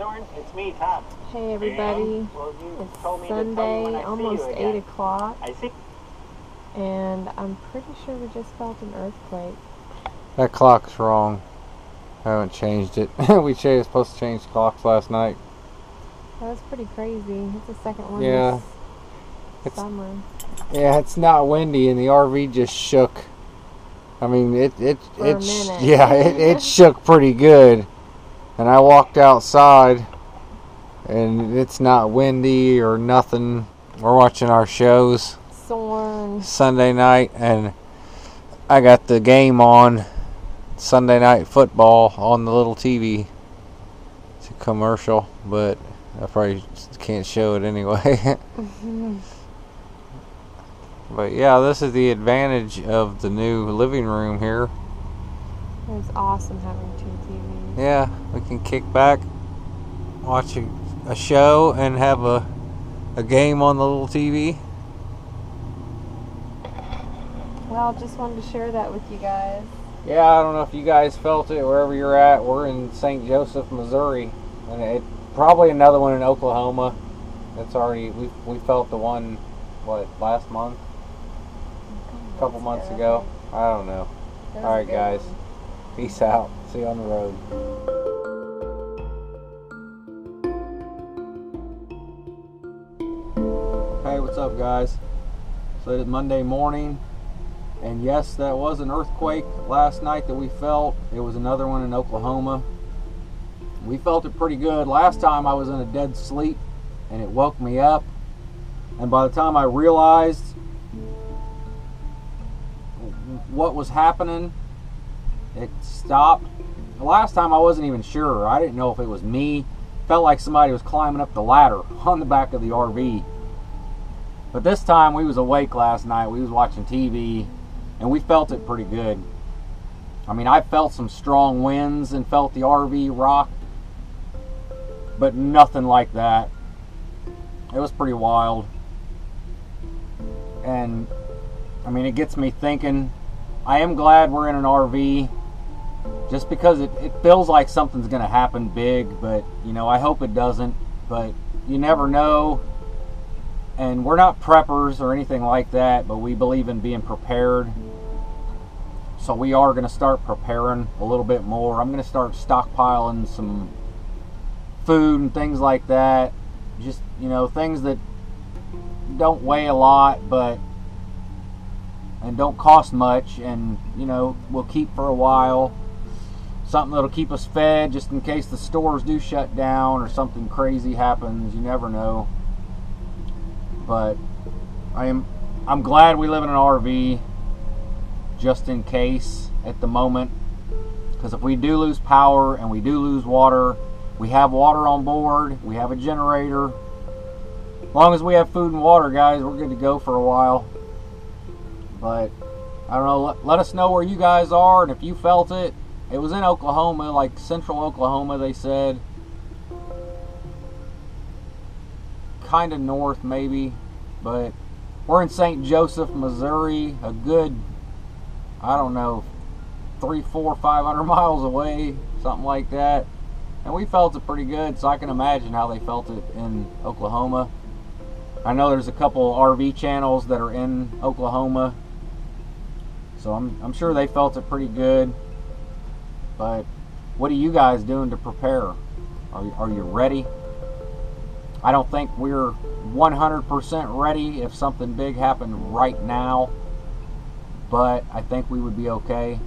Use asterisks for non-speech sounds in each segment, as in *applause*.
Warren. It's me, Tom. Hey everybody, Well, you it's told me to tell you when Sunday, almost 8 o'clock, I see. and I'm pretty sure we just felt an earthquake. That clock's wrong. I haven't changed it. *laughs* we cha- was supposed to change clocks last night. That was pretty crazy. It's the second one Yeah. this It's- summer. Yeah, it's not windy, and the RV just shook. I mean, it it For a it sh- yeah, it, it *laughs* shook pretty good. And I walked outside, and it's not windy or nothing. We're watching our shows Sorn. Sunday night, and I got the game on Sunday night football on the little TV. It's a commercial, but I probably can't show it anyway. *laughs* But yeah, this is the advantage of the new living room here. It's awesome having two TVs. Yeah, can kick back, watch a, a show, and have a, a game on the little TV. Well, just wanted to share that with you guys. Yeah, I don't know if you guys felt it wherever you're at. We're in St. Joseph, Missouri, and it probably another one in Oklahoma. It's already we we felt the one what last month, a couple months ago. I don't know. All right, guys. one. Peace out. See you on the road. Up, guys? So it's Monday morning, and yes, that was an earthquake last night that we felt. It was another one in Oklahoma. We felt it pretty good. Last time I was in a dead sleep, and it woke me up. And by the time I realized what was happening, it stopped. The last time I wasn't even sure. I didn't know if it was me. Felt like somebody was climbing up the ladder on the back of the RV. But this time we was awake last night. We was watching TV and we felt it pretty good. I mean, I felt some strong winds and felt the RV rock. But nothing like that. It was pretty wild. And I mean, it gets me thinking I am glad we're in an RV just because it, it feels like something's going to happen big, but you know, I hope it doesn't. But you never know. And we're not preppers or anything like that, but we believe in being prepared. So we are going to start preparing a little bit more. I'm going to start stockpiling some food and things like that. Just, you know, things that don't weigh a lot, but and don't cost much and you know will keep for a while something that'll keep us fed just in case the stores do shut down or something crazy happens you never know but i am i'm glad we live in an rv just in case at the moment because if we do lose power and we do lose water we have water on board we have a generator as long as we have food and water guys we're good to go for a while but I don't know. Let, let us know where you guys are and if you felt it. It was in Oklahoma, like central Oklahoma, they said. Kind of north, maybe. But we're in St. Joseph, Missouri. A good, I don't know, three, four, five hundred *laughs* miles away, something like that. And we felt it pretty good, so I can imagine how they felt it in Oklahoma. I know there's a couple RV channels that are in Oklahoma so I'm, I'm sure they felt it pretty good. But what are you guys doing to prepare? Are, are you ready? I don't think we're 100% ready if something big happened right now. But I think we would be okay.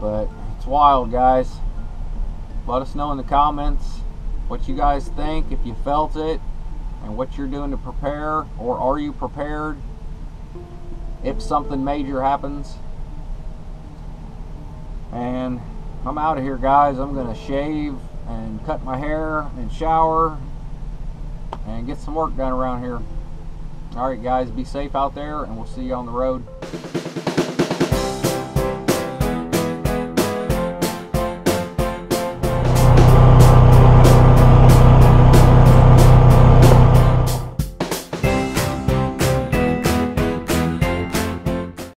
But it's wild, guys. Let us know in the comments what you guys think, if you felt it, and what you're doing to prepare, or are you prepared? if something major happens. And I'm out of here, guys. I'm going to shave and cut my hair and shower and get some work done around here. All right, guys, be safe out there, and we'll see you on the road.